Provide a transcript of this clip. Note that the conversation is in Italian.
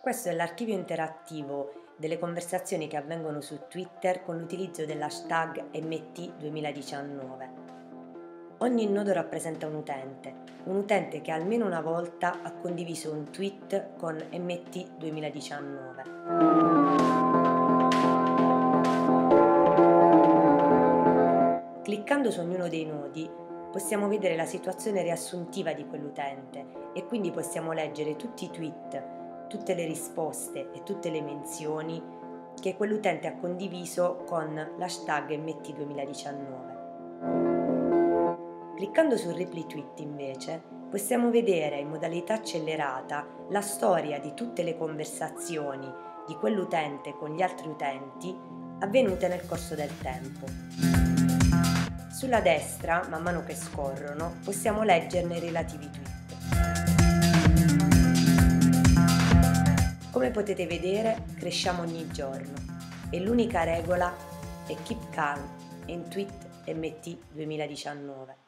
Questo è l'archivio interattivo delle conversazioni che avvengono su Twitter con l'utilizzo dell'hashtag MT2019. Ogni nodo rappresenta un utente, un utente che almeno una volta ha condiviso un tweet con MT2019. Cliccando su ognuno dei nodi possiamo vedere la situazione riassuntiva di quell'utente e quindi possiamo leggere tutti i tweet tutte le risposte e tutte le menzioni che quell'utente ha condiviso con l'hashtag MT2019. Cliccando sul reply tweet invece possiamo vedere in modalità accelerata la storia di tutte le conversazioni di quell'utente con gli altri utenti avvenute nel corso del tempo. Sulla destra, man mano che scorrono, possiamo leggerne i relativi tweet. Come potete vedere, cresciamo ogni giorno e l'unica regola è keep calm in tweet MT 2019.